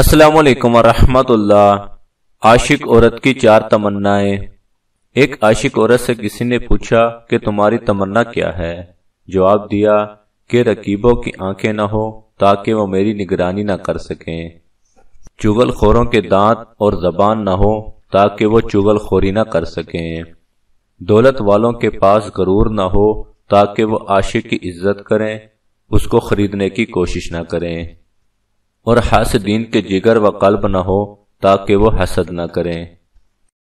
अस्सलाम वालेकुम रहमतुल्लाह आशिक औरत की चार तमन्नाएँ। एक आशिक औरत से किसी ने पूछा कि तुम्हारी तमन्ना क्या है? जवाब दिया कि रकीबों की आँखें न हो ताकि वो मेरी निगरानी न कर सकें। चुगल खोरों के दांत और जबान न हो ताकि वो चुगल खोरी न कर सकें। दौलत वालों के पास गरूर न हो ताकि वो आशिक की इज़्ज़त करें, उसको खरीदने की कोशिश न करें। और हसदीन के जिगर व कल्ब न हो ताकि वो हसद न करें।